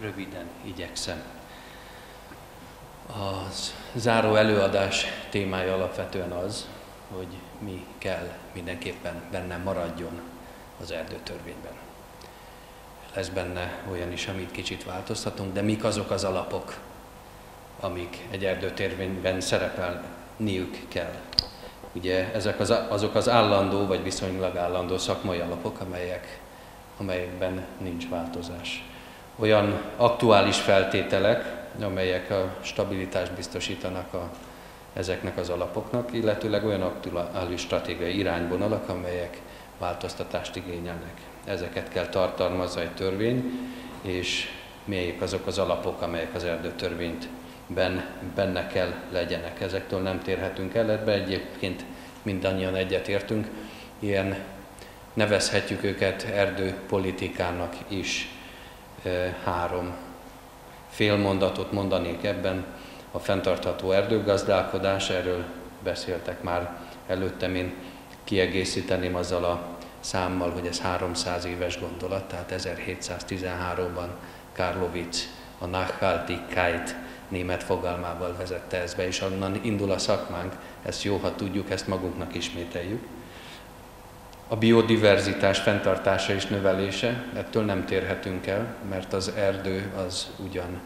röviden igyekszem. Az záró előadás témája alapvetően az, hogy mi kell mindenképpen bennem maradjon az erdőtörvényben. Lesz benne olyan is, amit kicsit változtatunk, de mik azok az alapok, amik egy erdőtörvényben szerepelniük kell. Ugye ezek az, azok az állandó, vagy viszonylag állandó szakmai alapok, amelyek, amelyekben nincs változás. Olyan aktuális feltételek, amelyek a stabilitást biztosítanak a, ezeknek az alapoknak, illetőleg olyan aktuális stratégiai irányvonalak, amelyek változtatást igényelnek. Ezeket kell tartalmazza egy törvény, és melyik azok az alapok, amelyek az erdőtörvényt ben, benne kell legyenek. Ezektől nem térhetünk el, ebbe egyébként mindannyian egyetértünk. Ilyen nevezhetjük őket erdőpolitikának is három félmondatot mondanék ebben. A fenntartható erdőgazdálkodás, erről beszéltek már előttem, én kiegészíteném azzal a számmal, hogy ez 300 éves gondolat, tehát 1713-ban Karlovic a Nachhaltigkeit német fogalmával vezette ezt be, és onnan indul a szakmánk, ezt jó, ha tudjuk, ezt magunknak ismételjük. A biodiverzitás fenntartása és növelése, ettől nem térhetünk el, mert az erdő az ugyan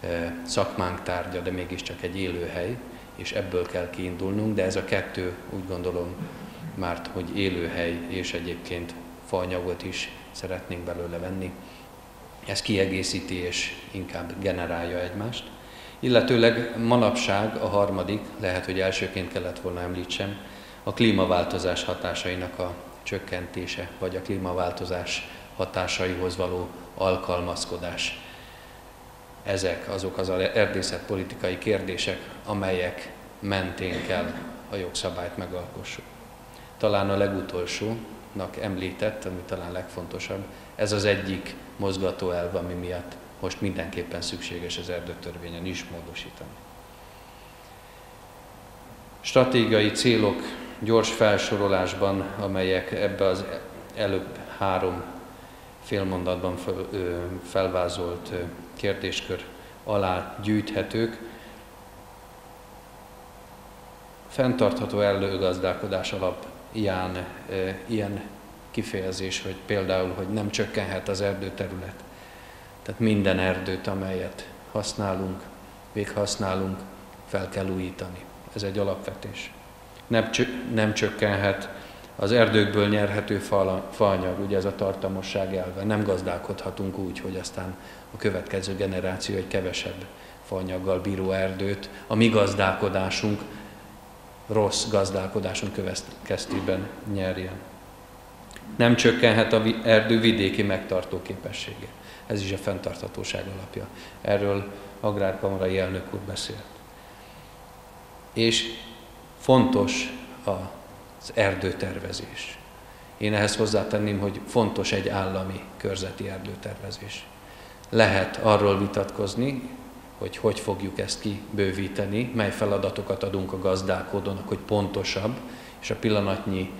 e, szakmánk tárgya, de mégiscsak egy élőhely, és ebből kell kiindulnunk, de ez a kettő úgy gondolom, mert hogy élőhely és egyébként faanyagot is szeretnénk belőle venni, ez kiegészíti és inkább generálja egymást. Illetőleg manapság a harmadik, lehet, hogy elsőként kellett volna említsem, a klímaváltozás hatásainak a csökkentése, vagy a klímaváltozás hatásaihoz való alkalmazkodás. Ezek azok az erdészetpolitikai kérdések, amelyek mentén kell a jogszabályt megalkossuk. Talán a legutolsónak említett, ami talán legfontosabb, ez az egyik mozgató elv, ami miatt most mindenképpen szükséges az erdőtörvényen is módosítani. Stratégiai célok gyors felsorolásban, amelyek ebbe az előbb három félmondatban felvázolt kérdéskör alá gyűjthetők. Fentartható erdőgazdálkodás alap ilyen, ilyen kifejezés, hogy például, hogy nem csökkenhet az erdőterület. Tehát minden erdőt, amelyet használunk, véghasználunk, fel kell újítani. Ez egy alapvetés. Nem, nem csökkenhet az erdőkből nyerhető faanyag, ugye ez a tartamosság elve. Nem gazdálkodhatunk úgy, hogy aztán a következő generáció egy kevesebb faanyaggal bíró erdőt, a mi gazdálkodásunk rossz gazdálkodásunk következtében nyerjen. Nem csökkenhet a erdő vidéki megtartó képessége. Ez is a fenntarthatóság alapja. Erről agrárkamarai elnök úr beszélt. És fontos az erdőtervezés. Én ehhez hozzátenném, hogy fontos egy állami körzeti erdőtervezés. Lehet arról vitatkozni, hogy hogy fogjuk ezt kibővíteni, mely feladatokat adunk a gazdálkodónak, hogy pontosabb, és a pillanatnyi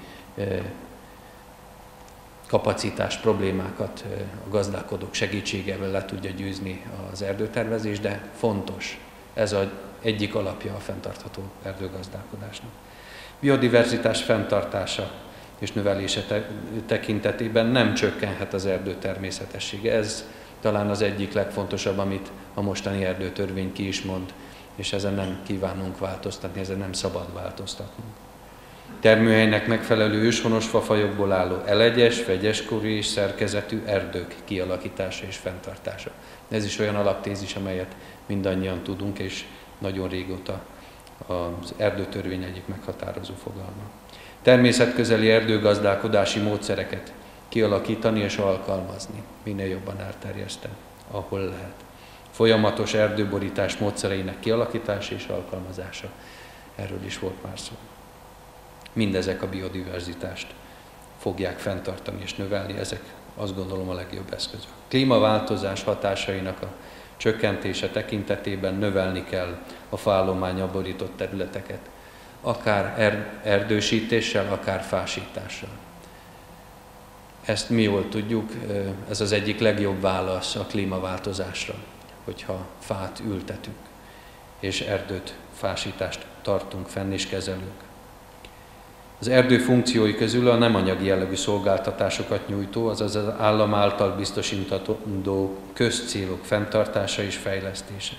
kapacitás problémákat a gazdálkodók segítségével le tudja győzni az erdőtervezés, de fontos. Ez az egyik alapja a fenntartható erdőgazdálkodásnak. Biodiverzitás fenntartása és növelése te- tekintetében nem csökkenhet az erdő természetessége. Ez talán az egyik legfontosabb, amit a mostani erdőtörvény ki is mond, és ezen nem kívánunk változtatni, ezen nem szabad változtatnunk termőhelynek megfelelő őshonos fafajokból álló elegyes, vegyeskorú és szerkezetű erdők kialakítása és fenntartása. Ez is olyan alaptézis, amelyet mindannyian tudunk, és nagyon régóta az erdőtörvény egyik meghatározó fogalma. Természetközeli erdőgazdálkodási módszereket kialakítani és alkalmazni, minél jobban elterjeszteni, ahol lehet. Folyamatos erdőborítás módszereinek kialakítása és alkalmazása. Erről is volt már szó mindezek a biodiverzitást fogják fenntartani és növelni, ezek azt gondolom a legjobb eszközök. A klímaváltozás hatásainak a csökkentése tekintetében növelni kell a faállományra borított területeket, akár erdősítéssel, akár fásítással. Ezt mi jól tudjuk, ez az egyik legjobb válasz a klímaváltozásra, hogyha fát ültetünk, és erdőt, fásítást tartunk fenn és kezelünk. Az erdő funkciói közül a nem anyagi jellegű szolgáltatásokat nyújtó, azaz az állam által biztosítandó közcélok fenntartása és fejlesztése.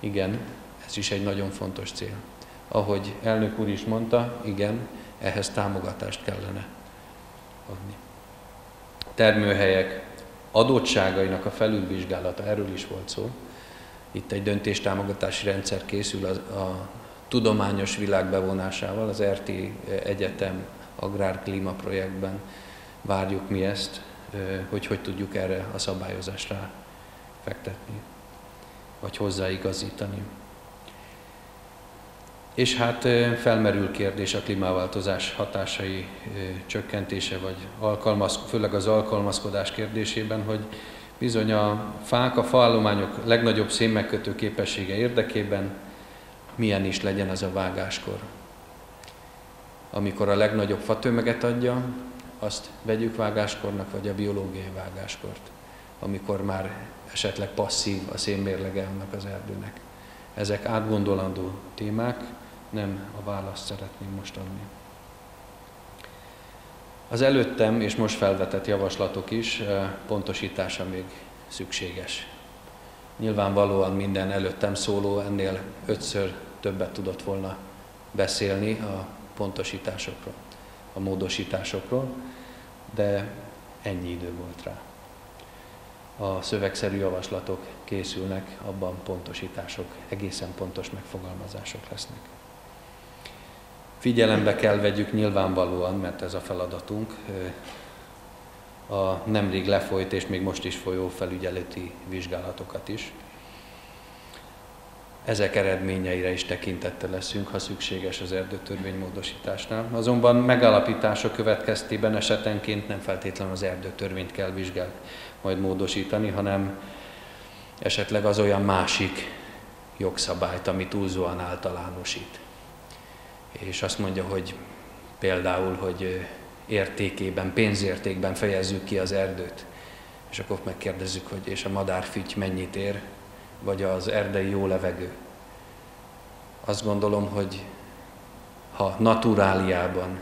Igen, ez is egy nagyon fontos cél. Ahogy elnök úr is mondta, igen, ehhez támogatást kellene adni. Termőhelyek adottságainak a felülvizsgálata, erről is volt szó. Itt egy döntéstámogatási rendszer készül a, a tudományos világ bevonásával, az RT Egyetem Agrárklíma projektben várjuk mi ezt, hogy hogy tudjuk erre a szabályozásra fektetni, vagy hozzáigazítani. És hát felmerül kérdés a klímaváltozás hatásai csökkentése, vagy alkalmaz, főleg az alkalmazkodás kérdésében, hogy bizony a fák, a faállományok legnagyobb szénmegkötő képessége érdekében milyen is legyen az a vágáskor. Amikor a legnagyobb fatömeget adja, azt vegyük vágáskornak, vagy a biológiai vágáskort, amikor már esetleg passzív a szénmérlege annak az erdőnek. Ezek átgondolandó témák, nem a választ szeretném most adni. Az előttem és most felvetett javaslatok is eh, pontosítása még szükséges. Nyilvánvalóan minden előttem szóló ennél ötször többet tudott volna beszélni a pontosításokról, a módosításokról, de ennyi idő volt rá. A szövegszerű javaslatok készülnek, abban pontosítások, egészen pontos megfogalmazások lesznek. Figyelembe kell vegyük nyilvánvalóan, mert ez a feladatunk, a nemrég lefolyt és még most is folyó felügyeleti vizsgálatokat is. Ezek eredményeire is tekintettel leszünk, ha szükséges az erdőtörvény módosításnál. Azonban megalapítása következtében esetenként nem feltétlenül az erdőtörvényt kell vizsgálni, majd módosítani, hanem esetleg az olyan másik jogszabályt, ami túlzóan általánosít. És azt mondja, hogy például, hogy értékében, pénzértékben fejezzük ki az erdőt, és akkor megkérdezzük, hogy és a madárfüty mennyit ér, vagy az erdei jó levegő. Azt gondolom, hogy ha naturáliában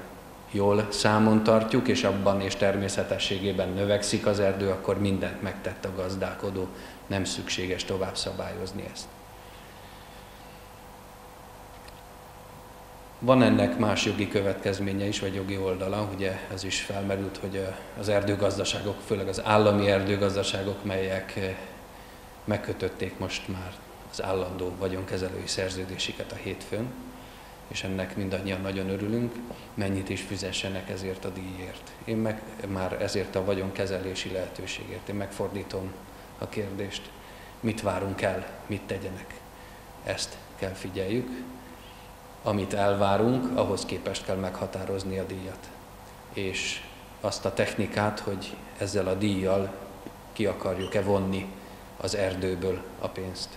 jól számon tartjuk, és abban és természetességében növekszik az erdő, akkor mindent megtett a gazdálkodó, nem szükséges tovább szabályozni ezt. Van ennek más jogi következménye is, vagy jogi oldala, ugye ez is felmerült, hogy az erdőgazdaságok, főleg az állami erdőgazdaságok, melyek megkötötték most már az állandó vagyonkezelői szerződéseket a hétfőn, és ennek mindannyian nagyon örülünk, mennyit is fizessenek ezért a díjért. Én meg már ezért a vagyonkezelési lehetőségért, én megfordítom a kérdést, mit várunk el, mit tegyenek. Ezt kell figyeljük, amit elvárunk, ahhoz képest kell meghatározni a díjat. És azt a technikát, hogy ezzel a díjjal ki akarjuk-e vonni az erdőből a pénzt,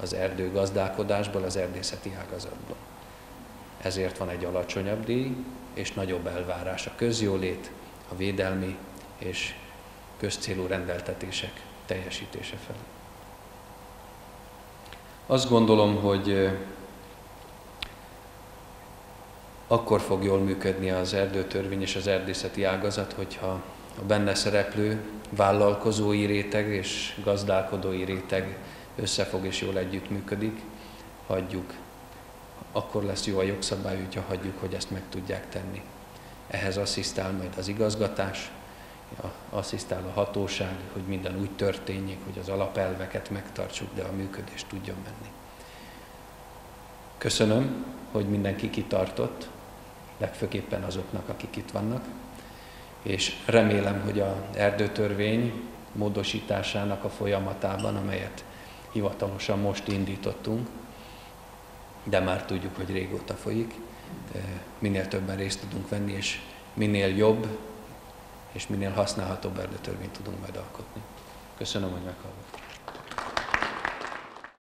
az erdőgazdálkodásból, az erdészeti ágazatból. Ezért van egy alacsonyabb díj, és nagyobb elvárás a közjólét, a védelmi és közcélú rendeltetések teljesítése felé. Azt gondolom, hogy akkor fog jól működni az erdőtörvény és az erdészeti ágazat, hogyha a benne szereplő vállalkozói réteg és gazdálkodói réteg összefog és jól együttműködik, hagyjuk. Akkor lesz jó a jogszabály, hogyha hagyjuk, hogy ezt meg tudják tenni. Ehhez asszisztál majd az igazgatás, asszisztál a hatóság, hogy minden úgy történjék, hogy az alapelveket megtartsuk, de a működés tudjon menni. Köszönöm, hogy mindenki kitartott, legfőképpen azoknak, akik itt vannak, és remélem, hogy a erdőtörvény módosításának a folyamatában, amelyet hivatalosan most indítottunk, de már tudjuk, hogy régóta folyik, minél többen részt tudunk venni, és minél jobb és minél használhatóbb erdőtörvényt tudunk majd alkotni. Köszönöm, hogy meghallgattak.